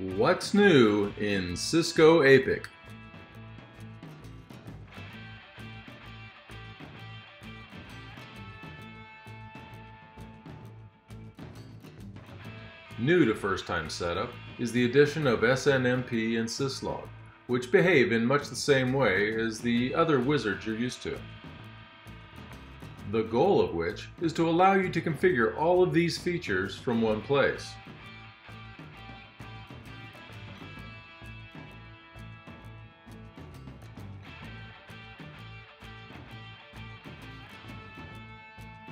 What's new in Cisco APIC? New to first-time setup is the addition of SNMP and syslog, which behave in much the same way as the other wizards you're used to. The goal of which is to allow you to configure all of these features from one place.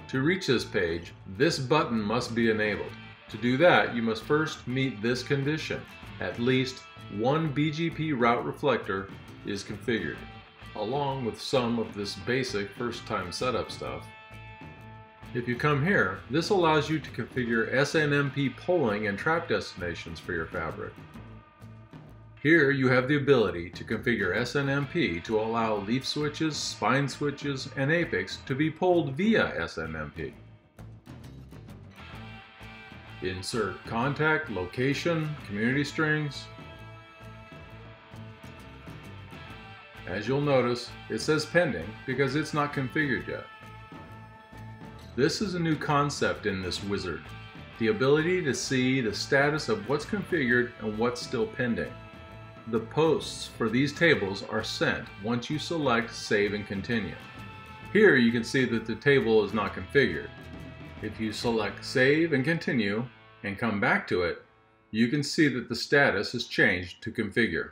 To reach this page, this button must be enabled. To do that, you must first meet this condition. At least one BGP route reflector is configured, along with some of this basic first-time setup stuff. If you come here, this allows you to configure SNMP polling and trap destinations for your fabric. Here you have the ability to configure SNMP to allow leaf switches, spine switches, and APICs to be polled via SNMP. Insert contact, location, community strings. As you'll notice, it says pending because it's not configured yet. This is a new concept in this wizard, the ability to see the status of what's configured and what's still pending. The posts for these tables are sent once you select Save and Continue. Here you can see that the table is not configured. If you select Save and Continue and come back to it, you can see that the status has changed to Configure.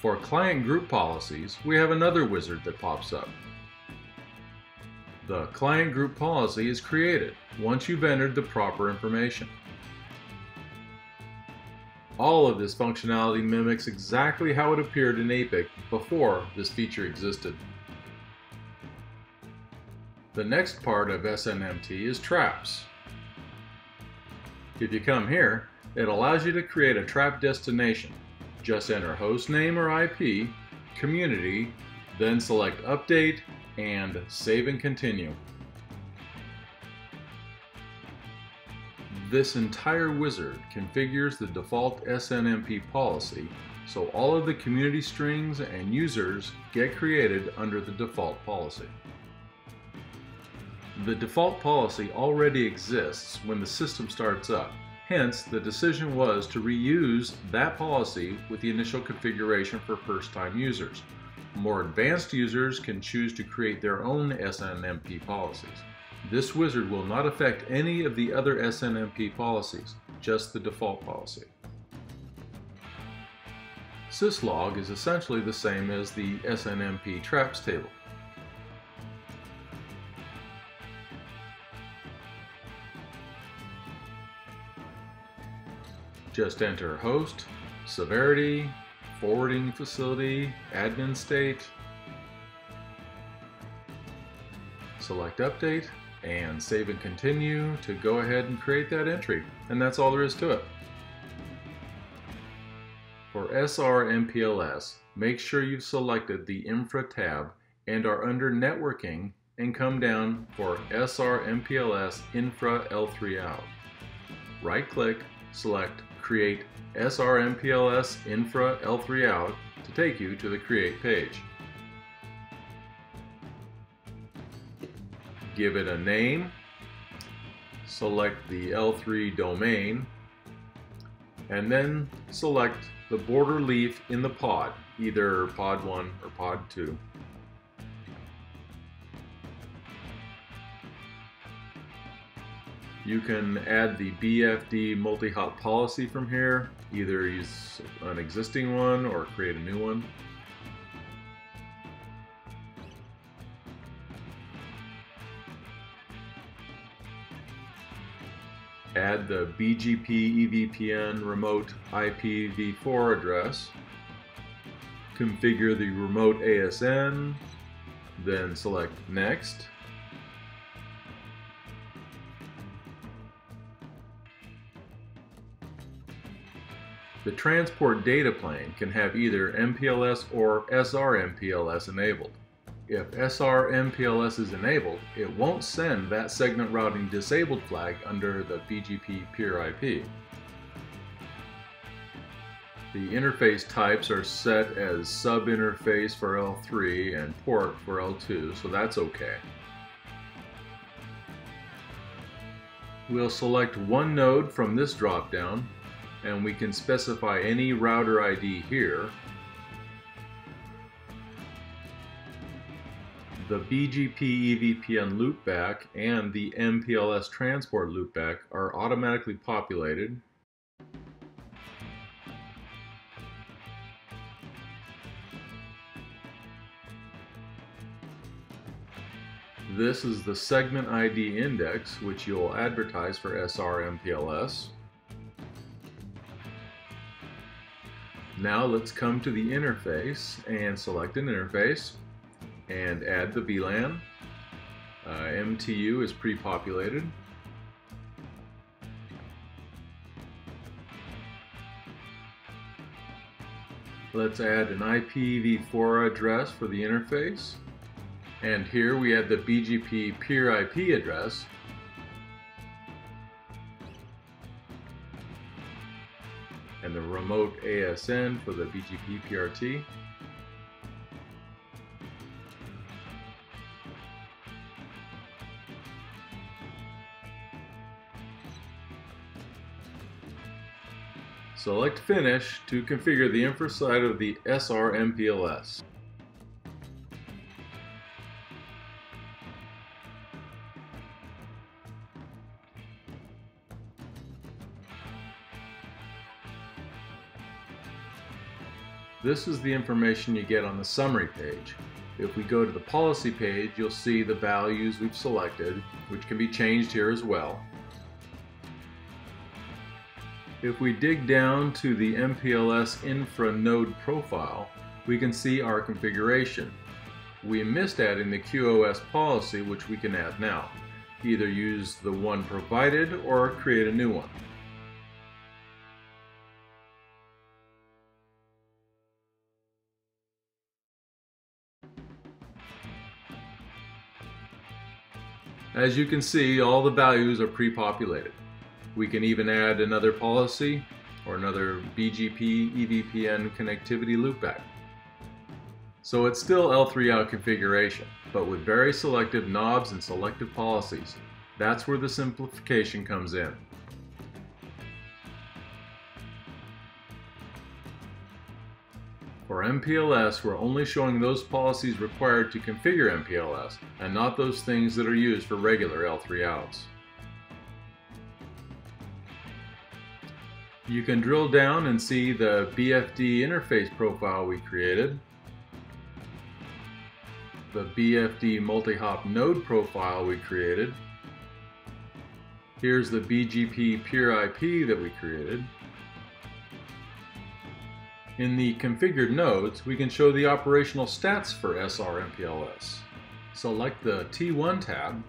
For client group policies, we have another wizard that pops up. The client group policy is created once you've entered the proper information. All of this functionality mimics exactly how it appeared in APIC before this feature existed. The next part of SNMP is traps. If you come here, it allows you to create a trap destination. Just enter host name or IP, community, then select update and save and continue. This entire wizard configures the default SNMP policy so all of the community strings and users get created under the default policy. The default policy already exists when the system starts up, hence the decision was to reuse that policy with the initial configuration for first-time users. More advanced users can choose to create their own SNMP policies. This wizard will not affect any of the other SNMP policies, just the default policy. Syslog is essentially the same as the SNMP traps table. Just enter host, severity, forwarding facility, admin state, select update, and save and continue to go ahead and create that entry. And that's all there is to it. For SR MPLS, make sure you've selected the Infra tab and are under Networking and come down for SR MPLS Infra L3 out. Right click, select Create SR MPLS Infra L3 out to take you to the Create page. Give it a name, select the L3 domain, and then select the border leaf in the pod, either pod 1 or pod 2. You can add the BFD multi-hop policy from here, either use an existing one or create a new one. Add the BGP EVPN remote IPv4 address, configure the remote ASN, then select Next. The transport data plane can have either MPLS or SR MPLS enabled. If SR MPLS is enabled, it won't send that segment routing disabled flag under the BGP peer IP. The interface types are set as sub interface for L3 and port for L2, so that's okay. We'll select one node from this dropdown and we can specify any router ID here. The BGP EVPN loopback and the MPLS transport loopback are automatically populated. This is the segment ID index, which you'll advertise for SR MPLS. Now let's come to the interface and select an interface and add the VLAN. Uh, MTU is pre-populated. Let's add an IPv4 address for the interface. And here we add the BGP peer IP address and the remote ASN for the BGP PRT. Select Finish to configure the infra side of the SR MPLS. This is the information you get on the summary page. If we go to the policy page, you'll see the values we've selected, which can be changed here as well. If we dig down to the MPLS infra node profile, we can see our configuration. We missed adding the QoS policy, which we can add now. Either use the one provided or create a new one. As you can see, all the values are pre-populated. We can even add another policy or another BGP EVPN connectivity loopback. So it's still L3 out configuration, but with very selective knobs and selective policies. That's where the simplification comes in. For MPLS, we're only showing those policies required to configure MPLS, and not those things that are used for regular L3 outs. You can drill down and see the BFD interface profile we created, the BFD multi-hop node profile we created, here's the BGP peer IP that we created, in the configured nodes, we can show the operational stats for SR-MPLS. Select the tenant tab,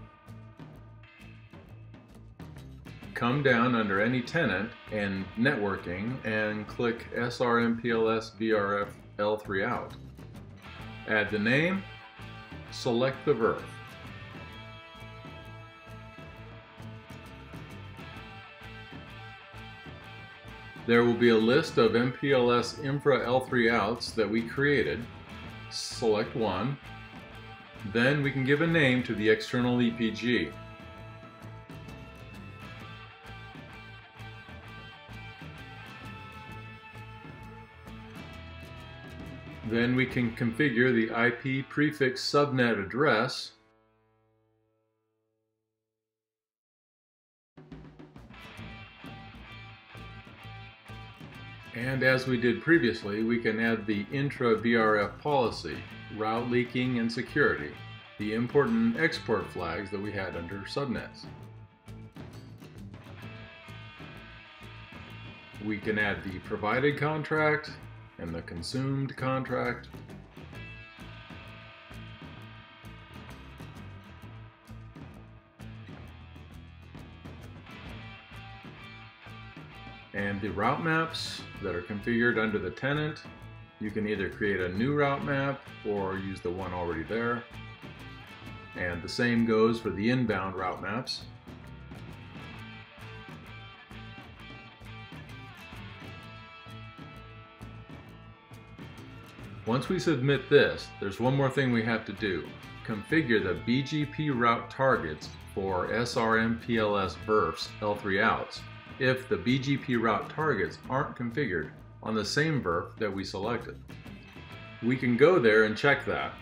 come down under any tenant and networking and click SR-MPLS VRF L3 out. Add the name, select the VRF. There will be a list of MPLS Infra L3 outs that we created. Select one. Then we can give a name to the external EPG. Then we can configure the IP prefix subnet address And as we did previously, we can add the intra-VRF policy, route leaking and security, the import and export flags that we had under subnets. We can add the provided contract and the consumed contract And the route maps that are configured under the tenant, you can either create a new route map or use the one already there. And the same goes for the inbound route maps. Once we submit this, there's one more thing we have to do. Configure the BGP route targets for SRMPLS VRFs L3 outs if the BGP route targets aren't configured on the same VRF that we selected. We can go there and check that.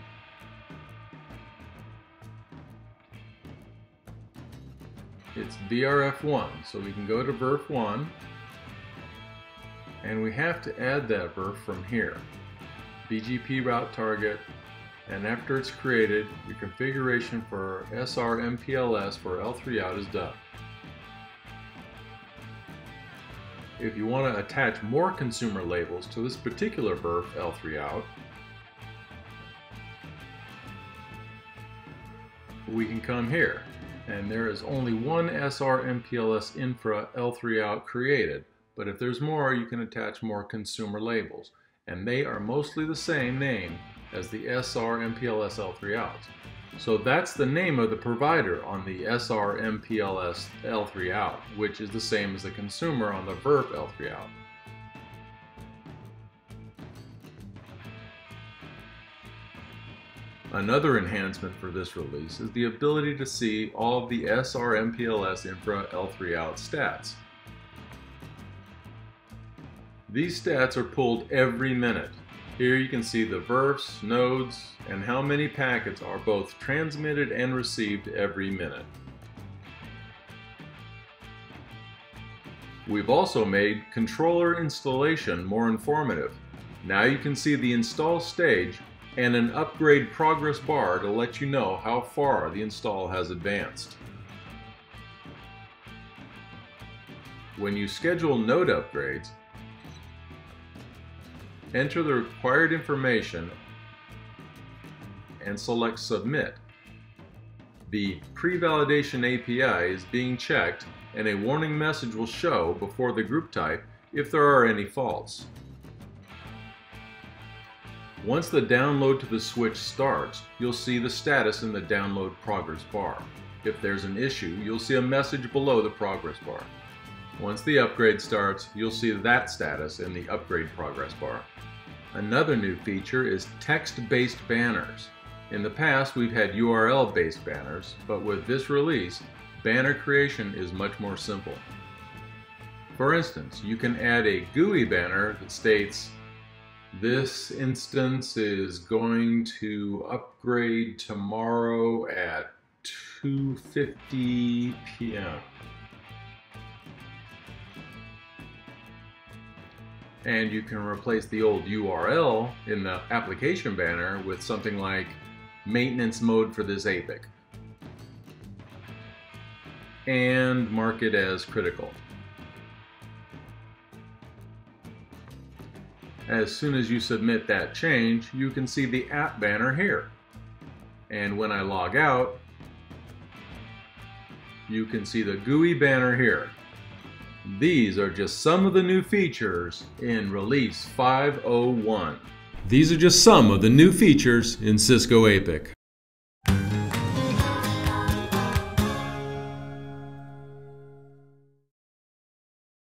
It's VRF1, so we can go to VRF1 and we have to add that VRF from here. BGP route target, and after it's created, your configuration for SR MPLS for L3 out is done. If you want to attach more consumer labels to this particular VRF L3 out, we can come here and there is only one SR MPLS infra L3 out created but if there's more you can attach more consumer labels and they are mostly the same name as the SR MPLS L3 out. So that's the name of the provider on the SR MPLS L3 out, which is the same as the consumer on the VRF L3 out. Another enhancement for this release is the ability to see all of the SR MPLS Infra L3 out stats. These stats are pulled every minute. Here you can see the VRFs, nodes, and how many packets are both transmitted and received every minute. We've also made controller installation more informative. Now you can see the install stage and an upgrade progress bar to let you know how far the install has advanced. When you schedule node upgrades, enter the required information and select Submit. The pre-validation API is being checked and a warning message will show before the group type if there are any faults. Once the download to the switch starts, you'll see the status in the download progress bar. If there's an issue, you'll see a message below the progress bar. Once the upgrade starts, you'll see that status in the upgrade progress bar. Another new feature is text-based banners. In the past, we've had URL-based banners, but with this release, banner creation is much more simple. For instance, you can add a GUI banner that states, this instance is going to upgrade tomorrow at 2.50 p.m. and you can replace the old URL in the application banner with something like maintenance mode for this APIC and mark it as critical. As soon as you submit that change, you can see the app banner here. And when I log out, you can see the GUI banner here. These are just some of the new features in Release 501. These are just some of the new features in Cisco APIC.